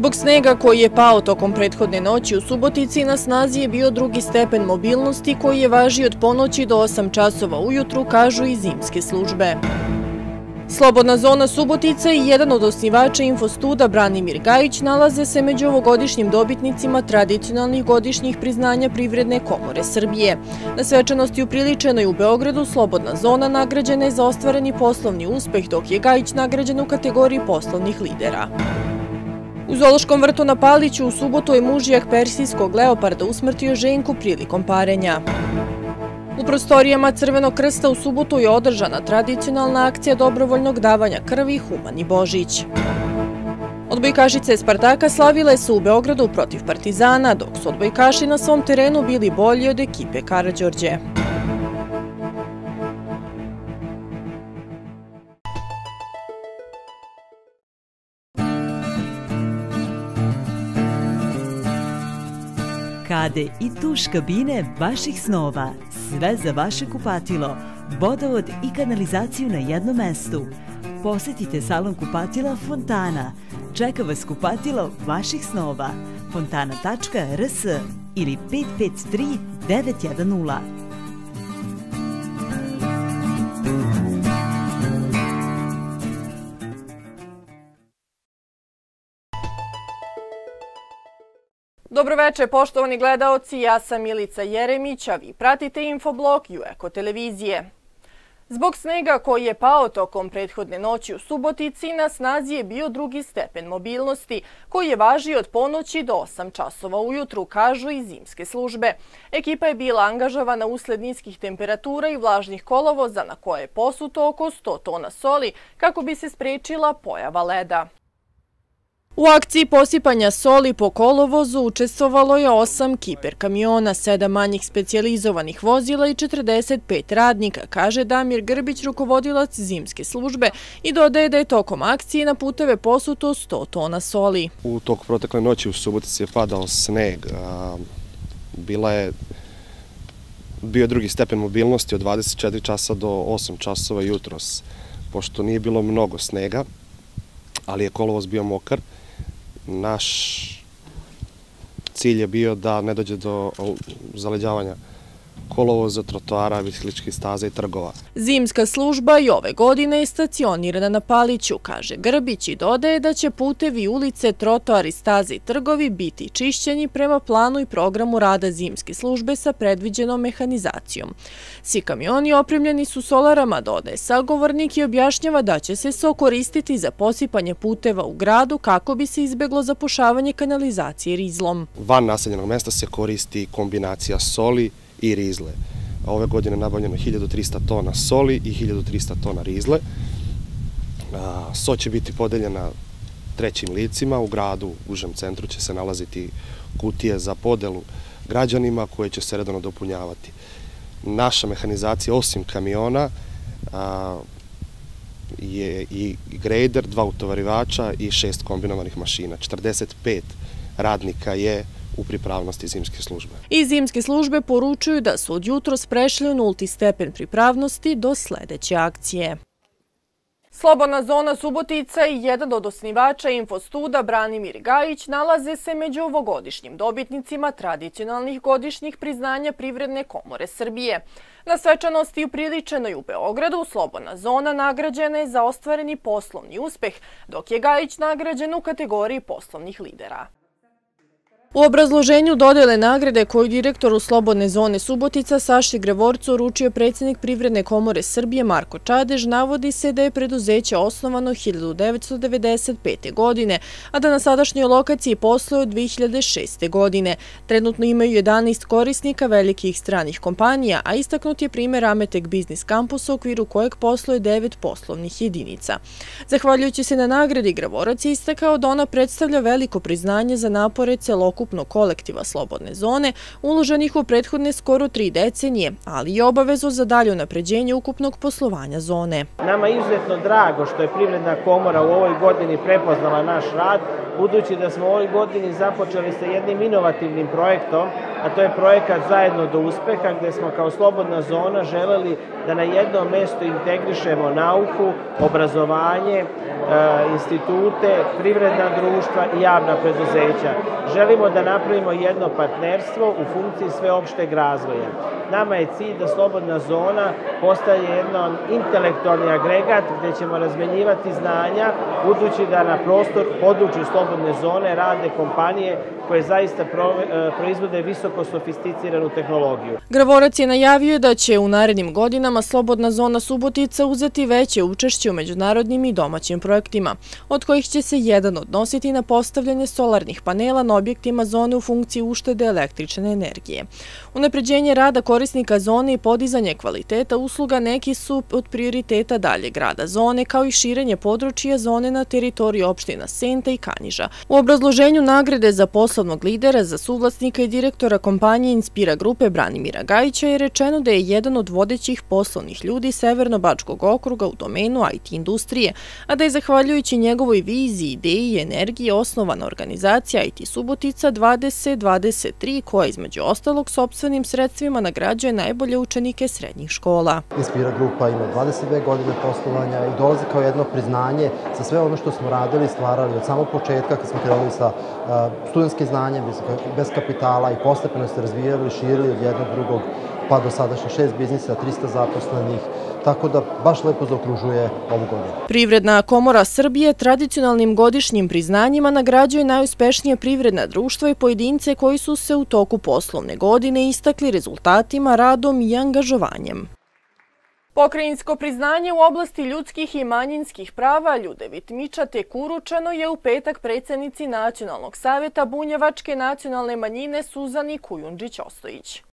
Zbog snega koji je pao tokom prethodne noći u Subotici, na snazi je bio drugi stepen mobilnosti koji je važi od ponoći do 8 časova ujutru, kažu i zimske službe. Slobodna zona Subotica i jedan od osnivača Infostuda Branimir Gajić nalaze se među ovogodišnjim dobitnicima tradicionalnih godišnjih priznanja Privredne komore Srbije. Na svečanosti upriličenoj u Beogradu Slobodna zona nagrađena je za ostvareni poslovni uspeh, dok je Gajić nagrađen u kategoriji poslovnih lidera. U Zološkom vrtu na Paliću u subotu je mužijak persijskog leoparda usmrtio ženku prilikom parenja. U prostorijama Crvenog krsta u subotu je održana tradicionalna akcija dobrovoljnog davanja krvi Humani Božić. Odbojkašice Spartaka slavile su u Beogradu protiv Partizana, dok su odbojkaši na svom terenu bili bolji od ekipe Karadžorđe. Kade i tuš kabine vaših snova. Sve za vaše kupatilo. Vodovod i kanalizaciju na jednom mestu. Posetite salon kupatila Fontana. Čeka vas kupatilo vaših snova. fontana.rs ili 553 910. Dobroveče, poštovani gledaoci, ja sam Milica Jeremić, a vi pratite Infoblog i Eko televizije. Zbog snega koji je pao tokom prethodne noći u Subotici, na snazi je bio drugi stepen mobilnosti, koji je važio od ponoći do 8 časova ujutru, kažu i zimske službe. Ekipa je bila angažovana usled niskih temperatura i vlažnih kolovoza na koje je posuto oko 100 tona soli kako bi se sprečila pojava leda. U akciji posipanja soli po kolovozu učestvovalo je osam kiper kamiona, sedam manjih specijalizovanih vozila i 45 radnika, kaže Damir Grbić, rukovodilac zimske službe i dodaje da je tokom akcije na puteve posuto 100 tona soli. U toku protekle noći u Subotici je padao sneg. Bila je bio drugi stepen mobilnosti od 24 časa do 8 časova jutros, pošto nije bilo mnogo snega, ali je kolovoz bio mokar naš cilj je bio da ne dođe do zaleđavanja kolovoza, trotoara, bicikličkih staza i trgova. Zimska služba i ove godine je stacionirana na Paliću, kaže Grbić i dodaje da će putevi, ulice, trotoari, staze i trgovi biti čišćeni prema planu i programu rada zimske službe sa predviđenom mehanizacijom. Svi kamioni opremljeni su solarama, dodaje sagovornik i objašnjava da će se so koristiti za posipanje puteva u gradu kako bi se izbeglo zapušavanje kanalizacije rizlom. Van naseljenog mesta se koristi kombinacija soli, i rizle. Ove godine je nabavljeno 1300 tona soli i 1300 tona rizle. So će biti podeljena trećim licima. U gradu, u užem centru, će se nalaziti kutije za podelu građanima koje će se redano dopunjavati. Naša mehanizacija, osim kamiona, je i grader, dva utovarivača i šest kombinovanih mašina. 45 radnika je u pripravnosti zimske službe. I zimske službe poručuju da su od jutro sprešli u nulti stepen pripravnosti do sledeće akcije. Slobodna zona Subotica i jedan od osnivača Infostuda Branimir Gajić nalaze se među ovogodišnjim dobitnicima tradicionalnih godišnjih priznanja Privredne komore Srbije. Na svečanosti upriličenoj u Beogradu Slobodna zona nagrađena je za ostvareni poslovni uspeh, dok je Gajić nagrađen u kategoriji poslovnih lidera. U obrazloženju dodele nagrade koju direktoru Slobodne zone Subotica Saši Grevorcu uručio predsjednik Privredne komore Srbije Marko Čadež, navodi se da je preduzeće osnovano 1995. godine, a da na sadašnjoj lokaciji posluje od 2006. godine. Trenutno imaju 11 korisnika velikih stranih kompanija, a istaknut je primjer Ametek Biznis Campus u okviru kojeg posluje 9 poslovnih jedinica. Zahvaljujući se na nagradi, Grevorac je istakao da ona predstavlja veliko priznanje za napore celokupnog ukupno kolektiva Slobodne zone, uloženih u prethodne skoro tri decenije, ali i obavezu za dalje napređenje ukupnog poslovanja zone. Nama je izuzetno drago što je Privredna komora u ovoj godini prepoznala naš rad, budući da smo u ovoj godini započeli sa jednim inovativnim projektom, a to je projekat Zajedno do uspeha, gde smo kao slobodna zona želeli da na jednom mestu integrišemo nauku, obrazovanje, e, institute, privredna društva i javna preduzeća. Želimo da napravimo jedno partnerstvo u funkciji sveopšteg razvoja. Nama je cilj da slobodna zona postaje jedan intelektualni agregat gde ćemo razmenjivati znanja, budući da na prostor području slobodne zone rade kompanije koje zaista e, proizvode visoko sofisticiranu tehnologiju. Gravorac je najavio da će u narednim godinama slobodna zona Subotica uzeti veće učešće u međunarodnim i domaćim projektima, od kojih će se jedan odnositi na postavljanje solarnih panela na objektima zone u funkciji uštede električne energije. Unapređenje rada korisnika zone i podizanje kvaliteta usluga neki su od prioriteta dalje grada zone, kao i širenje područja zone na teritoriji opština Senta i Kanjiža. U obrazloženju nagrade za poslovnog lidera, za suvlasnika i direktora kompanije Inspira grupe Branimira Gajića je rečeno da je jedan od vodećih poslovnih ljudi Severno-Bačkog okruga u domenu IT industrije, a da je zahvaljujući njegovoj viziji, ideji i energiji osnovana organizacija IT Subotica 2023 koja između ostalog sobstvenim sredstvima nagrađuje najbolje učenike srednjih škola. Inspira grupa ima 22 godine poslovanja i dolazi kao jedno priznanje za sve ono što smo radili i stvarali od samog početka kad smo krenuli sa studentskim znanjem, bez kapitala i postepeno se razvijali i širili od jednog drugog pa do sadašnje šest biznisa, 300 zaposlenih, tako da baš lepo zaokružuje ovu godinu. Privredna komora Srbije tradicionalnim godišnjim priznanjima nagrađuje najuspešnije privredna društva i pojedince koji su se u toku poslovne godine istakli rezultatima, radom i angažovanjem. Pokrajinsko priznanje u oblasti ljudskih i manjinskih prava Ljudevit Mičate Kuručano je u petak predsjednici Nacionalnog savjeta Bunjevačke nacionalne manjine Suzani Kujundžić-Ostojić.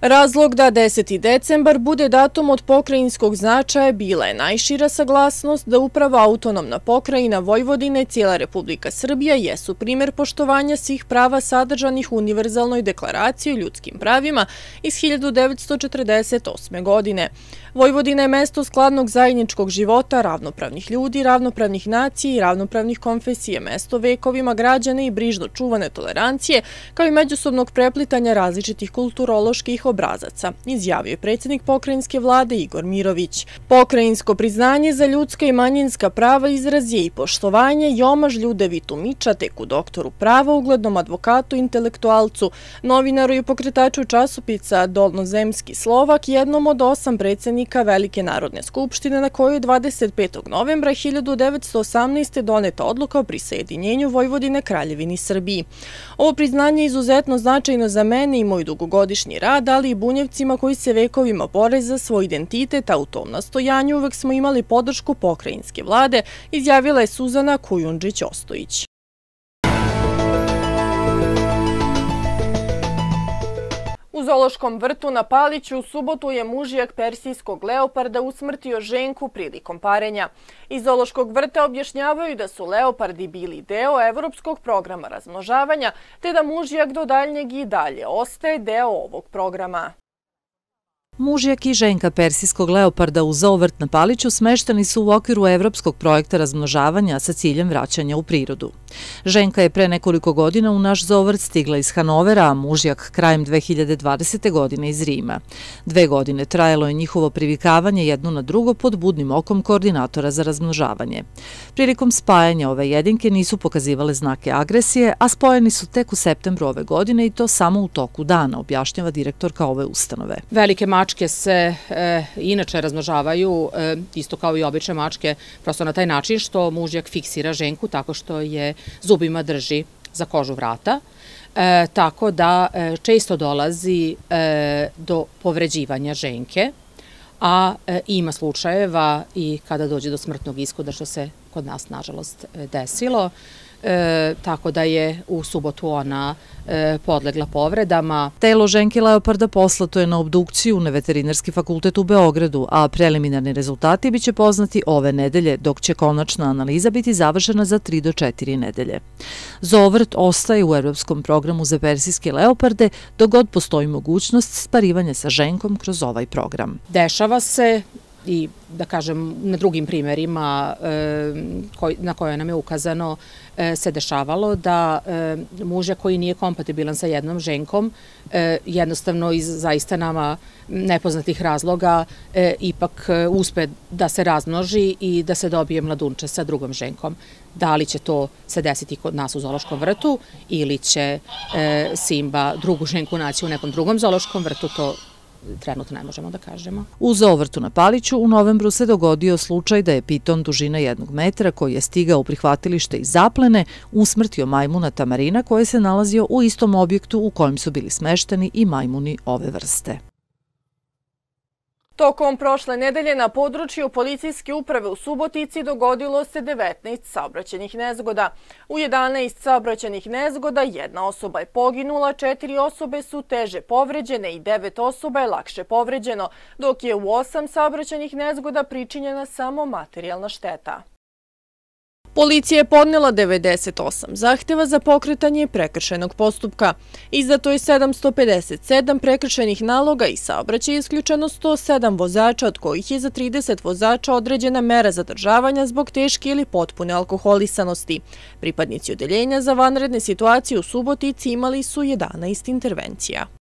Razlog da 10. decembar bude datum od pokrajinskog značaja bila je najšira saglasnost da upravo autonomna pokrajina Vojvodine i cijela Republika Srbija jesu primjer poštovanja svih prava sadržanih u Univerzalnoj deklaraciji o ljudskim pravima iz 1948. godine. Vojvodina je mesto skladnog zajedničkog života, ravnopravnih ljudi, ravnopravnih nacije i ravnopravnih konfesije, mesto vekovima građane i brižno čuvane tolerancije, kao i međusobnog preplitanja različitih kulturoloških obrazaca, izjavio je predsjednik pokrajinske vlade Igor Mirović. Pokrajinsko priznanje za ljudska i manjinska prava izraz je i poštovanje i omaž Ljudevitu Miča, teku doktoru prava, uglednom advokatu, intelektualcu, novinaru i pokretaču časopisa Dolnozemski Slovak, jednom od osam predsjednika Velike narodne skupštine na kojoj je 25. novembra 1918. doneta odluka o prisajedinjenju Vojvodine Kraljevini Srbiji. Ovo priznanje je izuzetno značajno za mene i moj dugogodišnji rad, ali i bunjevcima koji se vekovima bore za svoj identitet, a u tom nastojanju uvek smo imali podršku pokrajinske vlade, izjavila je Suzana Kujundžić-Ostojić. U Zološkom vrtu na Paliću u subotu je mužijak persijskog leoparda usmrtio ženku prilikom parenja. Iz Zološkog vrta objašnjavaju da su leopardi bili deo evropskog programa razmnožavanja, te da mužijak do daljnjeg i dalje ostaje deo ovog programa. Mužjak i ženka persijskog leoparda u Zoovrt na Paliću smešteni su u okviru evropskog projekta razmnožavanja sa ciljem vraćanja u prirodu. Ženka je pre nekoliko godina u naš Zoovrt stigla iz Hanovera, a mužjak krajem 2020. godine iz Rima. Dve godine trajalo je njihovo privikavanje jedno na drugo pod budnim okom koordinatora za razmnožavanje. Prilikom spajanja ove jedinke nisu pokazivale znake agresije, a spojeni su tek u septembru ove godine i to samo u toku dana, objašnjava direktorka ove ustanove. Velike mače mačke se e, inače razmnožavaju e, isto kao i obične mačke, prosto na taj način što mužjak fiksira ženku tako što je zubima drži za kožu vrata, e, tako da e, često dolazi e, do povređivanja ženke, a e, ima slučajeva i kada dođe do smrtnog ishoda što se kod nas nažalost desilo, e, tako da je u subotu ona e, podlegla povredama. Telo ženke Leoparda poslato je na obdukciju na Veterinarski fakultet u Beogradu, a preliminarni rezultati biće poznati ove nedelje, dok će konačna analiza biti završena za 3 do 4 nedelje. Zovrt ostaje u Europskom programu za persijske leoparde, dok god postoji mogućnost sparivanja sa ženkom kroz ovaj program. Dešava se i da kažem na drugim primjerima e, na koje nam je ukazano e, se dešavalo da e, muže koji nije kompatibilan sa jednom ženkom jednostavno iz zaista nama nepoznatih razloga ipak uspe da se razmnoži i da se dobije mladunče sa drugom ženkom. Da li će to se desiti kod nas u Zološkom vrtu ili će Simba drugu ženku naći u nekom drugom Zološkom vrtu, to trenutno ne možemo da kažemo. U zaovrtu na Paliću u novembru se dogodio slučaj da je piton dužina jednog metra koji je stigao u prihvatilište iz zaplene usmrtio majmuna Tamarina koji se nalazio u istom objektu u kojem su bili smešteni i majmuni ove vrste. Tokom prošle nedelje na području policijske uprave u Subotici dogodilo se 19 saobraćenih nezgoda. U 11 saobraćenih nezgoda jedna osoba je poginula, četiri osobe su teže povređene i devet osoba je lakše povređeno, dok je u osam saobraćenih nezgoda pričinjena samo materijalna šteta. Policija je podnela 98 zahteva za pokretanje prekršenog postupka. Izdato je 757 prekršenih naloga i saobraćaj isključeno 107 vozača, od kojih je za 30 vozača određena mera zadržavanja zbog teške ili potpune alkoholisanosti. Pripadnici odeljenja za vanredne situacije u Subotici imali su 11 intervencija.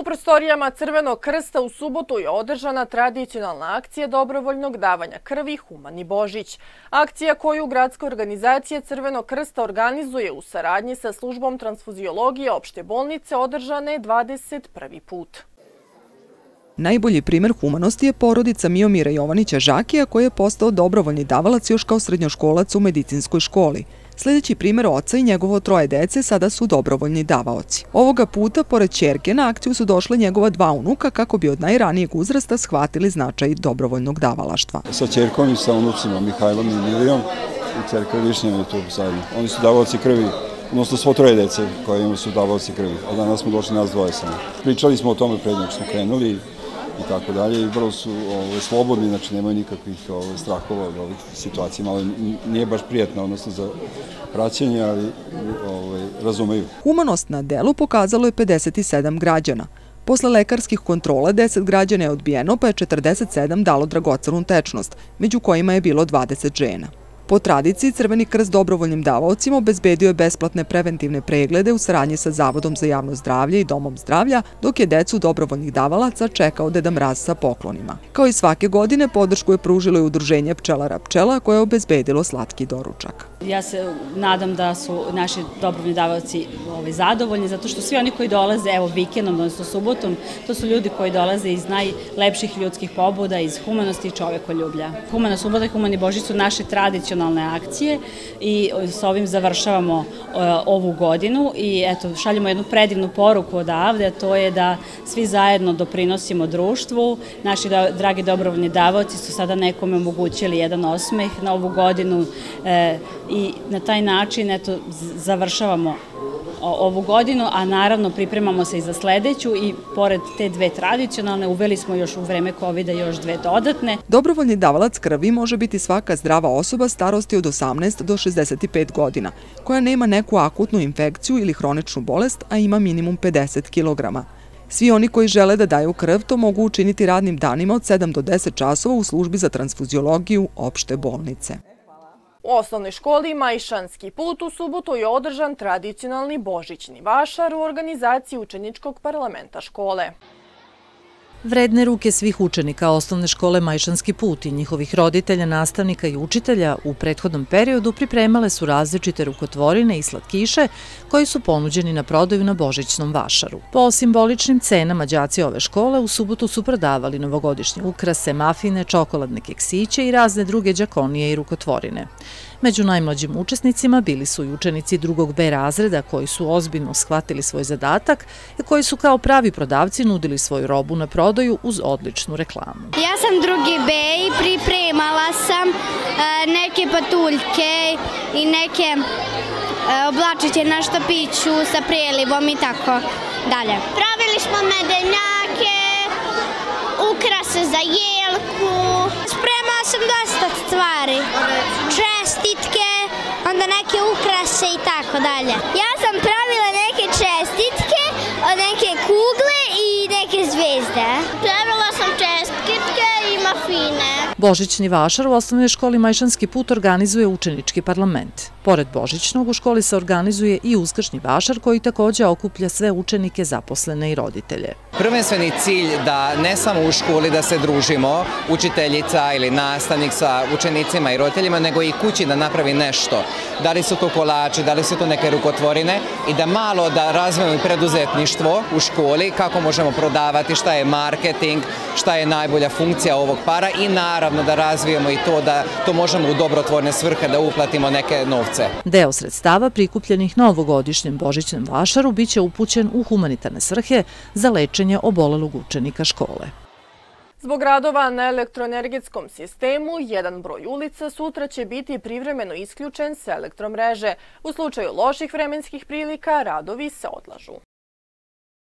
U prostorijama Crvenog krsta u subotu je održana tradicionalna akcija dobrovoljnog davanja krvi Humani Božić. Akcija koju Gradska organizacija Crvenog krsta organizuje u saradnji sa službom transfuziologije opšte bolnice održane 21. put. Najbolji primjer humanosti je porodica Miomira Jovanića Žakija koji je postao dobrovoljni davalac još kao srednjoškolac u medicinskoj školi. Sljedeći primjer oca i njegovo troje dece sada su dobrovoljni davaoci. Ovoga puta, pored čerke, na akciju su došle njegova dva unuka kako bi od najranijeg uzrasta shvatili značaj dobrovoljnog davalaštva. Sa čerkom i sa unucima Mihajlom i Milijom i čerka Višnjama je tu zajedno. Oni su davaoci krvi odnosno svo troje dece koje imaju su davaoci krvi, a danas smo došli nas dvoje samo. Pričali smo o tome prednjeg smo krenuli i tako dalje i vrlo su ovaj, slobodni, znači nemaju nikakvih ovaj, strahova od ovih situacija, malo nije baš prijatno, odnosno za praćenje, ali ovaj, razumeju. Humanost na delu pokazalo je 57 građana. Posle lekarskih kontrola 10 građana je odbijeno, pa je 47 dalo dragocenu tečnost, među kojima je bilo 20 žena. Po tradiciji, Crveni krst dobrovoljnim davaocima obezbedio je besplatne preventivne preglede u saradnji sa Zavodom za javno zdravlje i Domom zdravlja, dok je decu dobrovoljnih davalaca čekao Deda Mraz sa poklonima. Kao i svake godine, podršku je pružilo i udruženje Pčelara Pčela koje je obezbedilo slatki doručak. Ja se nadam da su naši dobrovoljni davaoci ovaj, zadovoljni, zato što svi oni koji dolaze, evo vikendom, odnosno subotom, to su ljudi koji dolaze iz najlepših ljudskih pobuda, iz humanosti i čovekoljublja. Humana subota i humani Božić su naše tradicionalne nacionalne akcije i s ovim završavamo e, ovu godinu i eto, šaljemo jednu predivnu poruku odavde, a to je da svi zajedno doprinosimo društvu. Naši dragi dobrovoljni davoci su sada nekome omogućili jedan osmeh na ovu godinu e, i na taj način eto, završavamo ovu godinu, a naravno pripremamo se i za sledeću i pored te dve tradicionalne uveli smo još u vreme COVID-a još dve dodatne. Dobrovoljni davalac krvi može biti svaka zdrava osoba starosti od 18 do 65 godina, koja nema neku akutnu infekciju ili hroničnu bolest, a ima minimum 50 kg. Svi oni koji žele da daju krv to mogu učiniti radnim danima od 7 do 10 časova u službi za transfuziologiju opšte bolnice. U osnovnoj školi Majšanski put u subotu je održan tradicionalni božićni vašar u organizaciji učeničkog parlamenta škole. Vredne ruke svih učenika osnovne škole Majšanski put i njihovih roditelja, nastavnika i učitelja u prethodnom periodu pripremale su različite rukotvorine i slatkiše koji su ponuđeni na prodaju na Božićnom vašaru. Po simboličnim cenama đaci ove škole u subotu su prodavali novogodišnje ukrase, mafine, čokoladne keksiće i razne druge đakonije i rukotvorine. Među najmlađim učesnicima bili su i učenici drugog B razreda koji su ozbiljno shvatili svoj zadatak i koji su kao pravi prodavci nudili svoju robu na prodaju uz odličnu reklamu. Ja sam drugi B i pripremala sam e, neke patuljke i neke e, oblačiće na štapiću sa prelivom i tako dalje. Pravili smo medenjake, ukrase za jelku. Spremala sam dosta stvari. Čestitke, onda neke ukrase i tako dalje. Ja sam pravila neke čestitke od neke kugle i neke zvezde. Božićni vašar u osnovnoj školi Majšanski put organizuje učenički parlament. Pored Božićnog, u školi se organizuje i uskršnji vašar koji također okuplja sve učenike, zaposlene i roditelje. Prvenstveni cilj da ne samo u školi da se družimo, učiteljica ili nastavnik sa učenicima i roditeljima, nego i kući da napravi nešto. Da li su to kolači, da li su to neke rukotvorine i da malo da razvijemo preduzetništvo u školi, kako možemo prodavati, šta je marketing, šta je najbolja funkcija ovog para i naravno da razvijemo i to da to možemo u dobrotvorne svrhe da uplatimo neke novce. Deo sredstava prikupljenih novogodišnjem Božićnem vašaru biće upućen u humanitarne svrhe za lečenje obolelog učenika škole. Zbog radova na elektroenergetskom sistemu, jedan broj ulica sutra će biti privremeno isključen s elektromreže. U slučaju loših vremenskih prilika, radovi se odlažu.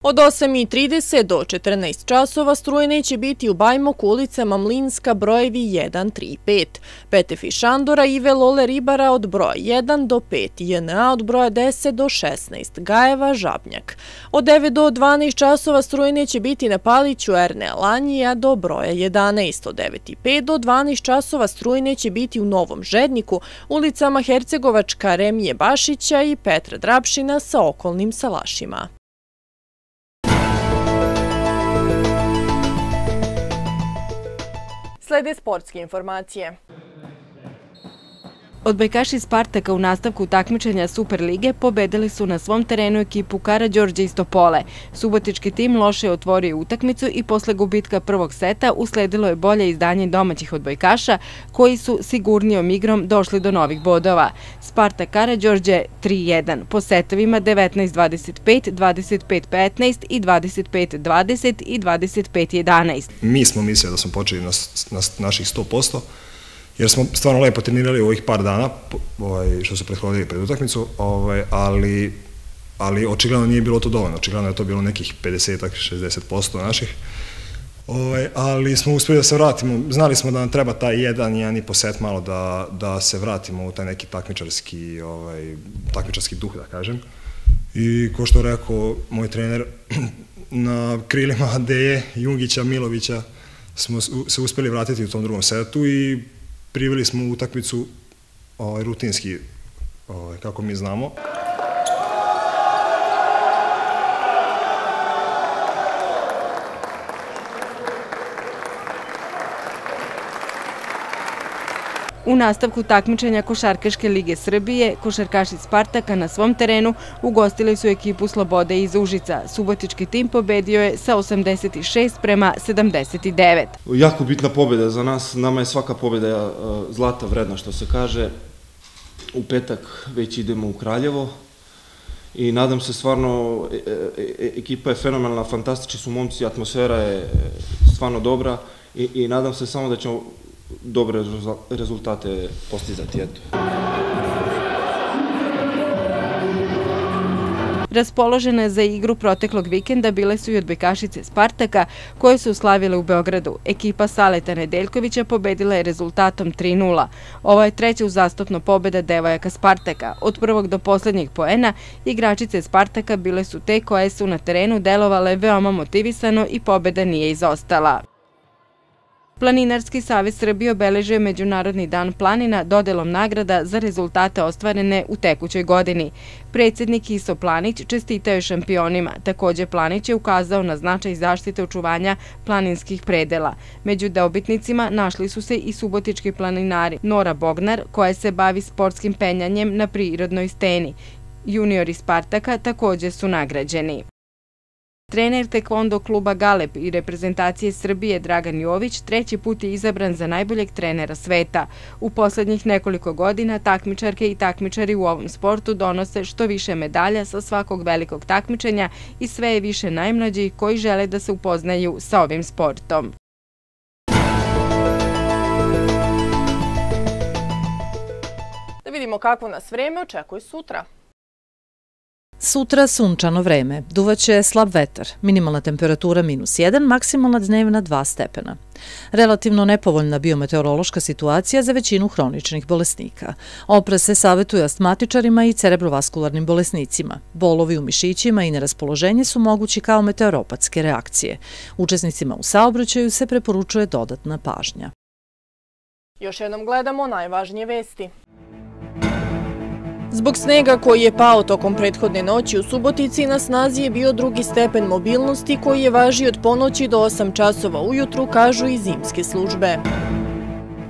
Od 8.30 do 14 časova struje neće biti u Bajmoku ulicama Mlinska brojevi 1, 3, 5, Petefi Šandora, Ive Lole Ribara od broja 1 do 5, JNA od broja 10 do 16, Gajeva, Žabnjak. Od 9 do 12 časova struje neće biti na Paliću Erne Lanija do broja 11, od 9 i 5 do 12 časova struje neće biti u Novom Žedniku, ulicama Hercegovačka Remije Bašića i Petra Drapšina sa okolnim salašima. Slede sportske informacije. Odbojkaši Spartaka u nastavku takmičenja Superlige pobedili su na svom terenu ekipu Kara iz Topole. Subotički tim loše je otvorio utakmicu i posle gubitka prvog seta usledilo je bolje izdanje domaćih odbojkaša koji su sigurnijom igrom došli do novih bodova. Spartak Kara 3-1 po setovima 19-25, 25-15 i 25-20 i 25-11. Mi smo mislili da smo počeli na naših 100%, jer smo stvarno lepo trenirali u ovih par dana, ovaj, što su prethodili pred utakmicu, ovaj, ali, ali očigledno nije bilo to dovoljno, očigledno je to bilo nekih 50-60% naših, ovaj, ali smo uspjeli da se vratimo, znali smo da nam treba taj jedan, jedan i po set malo da, da se vratimo u taj neki takmičarski, ovaj, takmičarski duh, da kažem. I ko što rekao moj trener, na krilima Deje, Jungića, Milovića, smo se uspeli vratiti u tom drugom setu i priveli smo utakmicu ovaj, rutinski, ovaj, kako mi znamo. U nastavku takmičenja Košarkaške lige Srbije, košarkaši Spartaka na svom terenu ugostili su ekipu Slobode iz Užica. Subotički tim pobedio je sa 86 prema 79. Jako bitna pobjeda za nas. Nama je svaka pobjeda e, zlata vredna, što se kaže. U petak već idemo u Kraljevo i nadam se stvarno, e, e, ekipa je fenomenalna, fantastični su momci, atmosfera je stvarno dobra i nadam se samo da ćemo dobre rezultate postizati. Eto. Raspoložene za igru proteklog vikenda bile su i odbojkašice Spartaka koje su slavile u Beogradu. Ekipa Saleta Nedeljkovića pobedila je rezultatom 3-0. Ovo je treća uzastopno pobeda devojaka Spartaka. Od prvog do posljednjeg poena igračice Spartaka bile su te koje su na terenu delovale veoma motivisano i pobeda nije izostala. Planinarski savez Srbije obeležuje Međunarodni dan planina dodelom nagrada za rezultate ostvarene u tekućoj godini. Predsjednik Iso Planić čestitao je šampionima. Također Planić je ukazao na značaj zaštite očuvanja planinskih predela. Među deobitnicima našli su se i subotički planinari Nora Bognar, koja se bavi sportskim penjanjem na prirodnoj steni. Juniori Spartaka također su nagrađeni. Trener tekvondo kluba Galeb i reprezentacije Srbije Dragan Jović treći put je izabran za najboljeg trenera sveta. U poslednjih nekoliko godina takmičarke i takmičari u ovom sportu donose što više medalja sa svakog velikog takmičenja i sve je više najmlađi koji žele da se upoznaju sa ovim sportom. Da vidimo kako nas vreme očekuje sutra. Sutra sunčano vreme, duvaće slab vetar, minimalna temperatura minus 1, maksimalna dnevna 2 stepena. Relativno nepovoljna biometeorološka situacija za većinu hroničnih bolesnika. Opre se savjetuje astmatičarima i cerebrovaskularnim bolesnicima. Bolovi u mišićima i neraspoloženje su mogući kao meteoropatske reakcije. Učesnicima u saobraćaju se preporučuje dodatna pažnja. Još jednom gledamo najvažnije vesti. Zbog snega koji je pao tokom prethodne noći u Subotici na snazi je bio drugi stepen mobilnosti koji je važi od ponoći do 8 časova ujutru, kažu i zimske službe.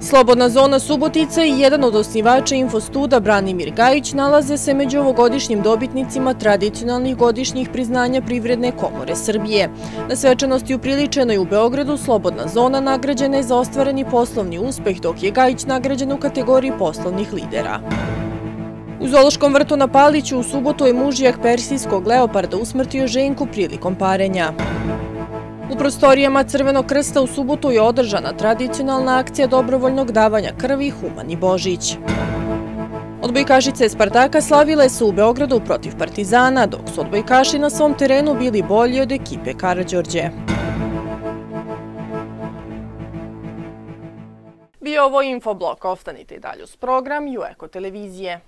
Slobodna zona Subotica i jedan od osnivača Infostuda Branimir Gajić nalaze se među ovogodišnjim dobitnicima tradicionalnih godišnjih priznanja Privredne komore Srbije. Na svečanosti upriličenoj u Beogradu Slobodna zona nagrađena je za ostvareni poslovni uspeh, dok je Gajić nagrađen u kategoriji poslovnih lidera. U Zološkom vrtu na Paliću u subotu je mužijak persijskog leoparda usmrtio ženku prilikom parenja. U prostorijama Crvenog krsta u subotu je održana tradicionalna akcija dobrovoljnog davanja krvi Humani Božić. Odbojkašice Spartaka slavile su u Beogradu protiv Partizana, dok su odbojkaši na svom terenu bili bolji od ekipe Karadžorđe. Bio ovo infoblok, ostanite i dalje uz program Jueko televizije.